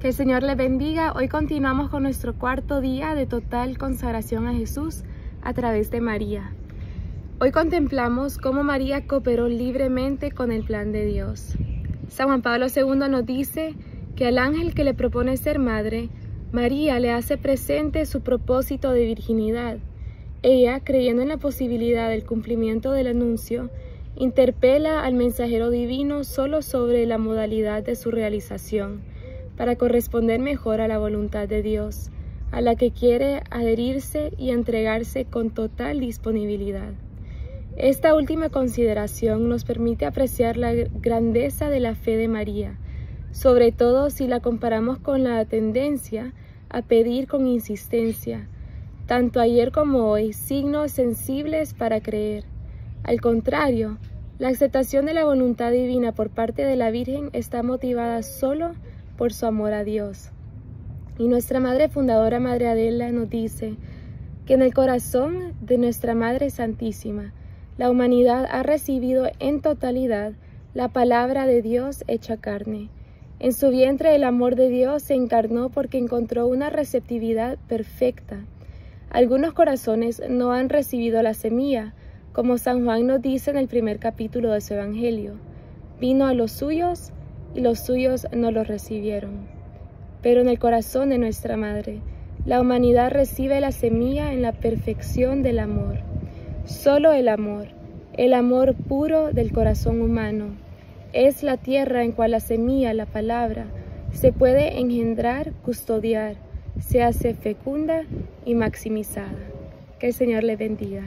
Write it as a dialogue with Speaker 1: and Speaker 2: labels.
Speaker 1: Que el Señor le bendiga. Hoy continuamos con nuestro cuarto día de total consagración a Jesús a través de María. Hoy contemplamos cómo María cooperó libremente con el plan de Dios. San Juan Pablo II nos dice que al ángel que le propone ser madre, María le hace presente su propósito de virginidad. Ella, creyendo en la posibilidad del cumplimiento del anuncio, interpela al mensajero divino solo sobre la modalidad de su realización, para corresponder mejor a la voluntad de Dios, a la que quiere adherirse y entregarse con total disponibilidad. Esta última consideración nos permite apreciar la grandeza de la fe de María, sobre todo si la comparamos con la tendencia a pedir con insistencia, tanto ayer como hoy, signos sensibles para creer. Al contrario, la aceptación de la voluntad divina por parte de la Virgen está motivada solo por su amor a Dios. Y nuestra Madre Fundadora, Madre Adela, nos dice que en el corazón de nuestra Madre Santísima, la humanidad ha recibido en totalidad la palabra de Dios hecha carne. En su vientre el amor de Dios se encarnó porque encontró una receptividad perfecta. Algunos corazones no han recibido la semilla, como San Juan nos dice en el primer capítulo de su Evangelio, vino a los suyos y los suyos no lo recibieron. Pero en el corazón de nuestra Madre, la humanidad recibe la semilla en la perfección del amor. Solo el amor, el amor puro del corazón humano, es la tierra en cual la semilla, la palabra, se puede engendrar, custodiar, se hace fecunda y maximizada. Que el Señor le bendiga.